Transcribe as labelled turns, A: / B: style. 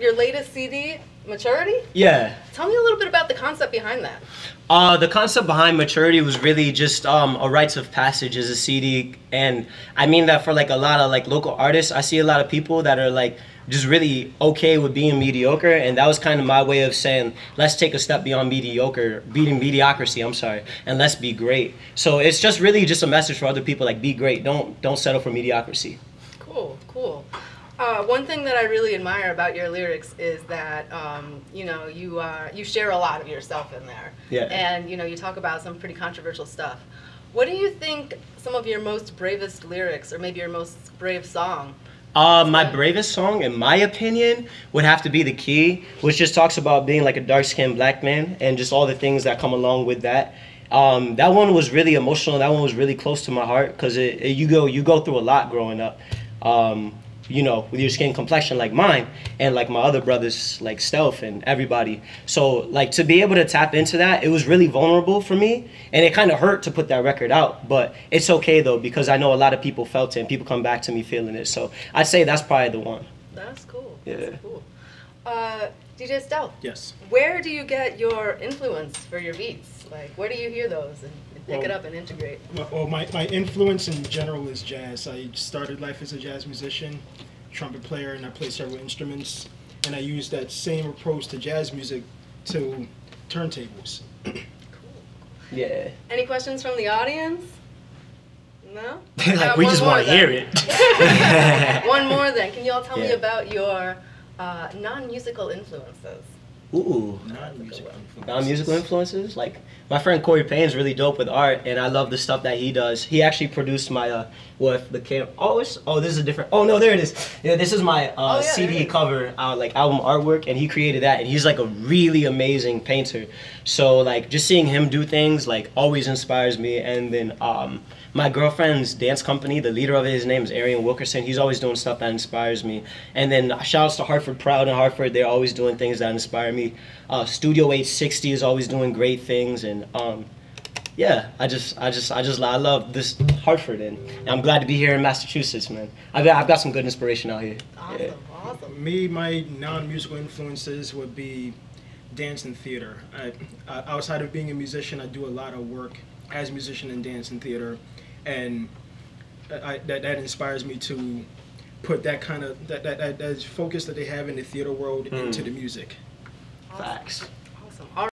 A: your latest CD, Maturity.
B: Yeah.
A: Tell me a little bit about the concept behind that.
B: Uh, the concept behind maturity was really just um, a rites of passage as a CD, and I mean that for like a lot of like local artists. I see a lot of people that are like just really okay with being mediocre, and that was kind of my way of saying let's take a step beyond mediocre, beating mediocrity. I'm sorry, and let's be great. So it's just really just a message for other people like be great. Don't don't settle for mediocrity.
A: Cool, cool. Uh, one thing that I really admire about your lyrics is that um, you know you uh, you share a lot of yourself in there,
B: Yeah.
A: and you know you talk about some pretty controversial stuff. What do you think some of your most bravest lyrics, or maybe your most brave song?
B: Uh, my bravest song, in my opinion, would have to be "The Key," which just talks about being like a dark-skinned black man and just all the things that come along with that. Um, that one was really emotional. That one was really close to my heart because you go you go through a lot growing up. Um, you know, with your skin complexion like mine and like my other brothers like Stealth and everybody. So like to be able to tap into that, it was really vulnerable for me and it kind of hurt to put that record out, but it's okay though because I know a lot of people felt it and people come back to me feeling it. So I'd say that's probably the one.
A: That's cool.
B: Yeah.
A: That's cool. Uh, DJ Stealth,
C: Yes.
A: where do you get your influence for your beats? Like, where do you hear those and, and pick it up and integrate?
C: My- Well, my, my influence in general is jazz. I started life as a jazz musician, trumpet player, and I play several instruments. And I use that same approach to jazz music to turntables. Cool.
B: Yeah.
A: Any questions from the audience? No?
B: like
A: Uh,
B: we just want to hear it.
A: One more then. Can you all tell me about your uh, non-musical influences?
B: Ooh.
C: Non-musical influences.
B: Non-musical influences, like my friend Corey Payne's really dope with art, and I love the stuff that he does. He actually produced my uh, what the cam? Oh, it's, oh, this is a different. Oh no, there it is. Yeah, this is my uh,
A: Oh, yeah,
B: CD cover, uh, like album artwork, and he created that. And he's like a really amazing painter. So like just seeing him do things like always inspires me. And then um, my girlfriend's dance company, the leader of it, his name is Arian Wilkerson. He's always doing stuff that inspires me. And then shouts to Hartford Proud and Hartford. They're always doing things that inspire me. Uh, Studio 860 is always doing great things, and um, yeah, I just, I just, I just, I love this Hartford, and, and I'm glad to be here in Massachusetts, man. I've got, I've got some good inspiration out here.
A: Awesome,
B: Yeah.
A: awesome.
C: Me, my non-musical influences would be dance and theater. I, uh, outside of being a musician, I do a lot of work as a musician in dance and theater, and I, that that inspires me to put that kind of that that, that, that focus that they have in the theater world into the music.
A: Awesome.
B: Facts.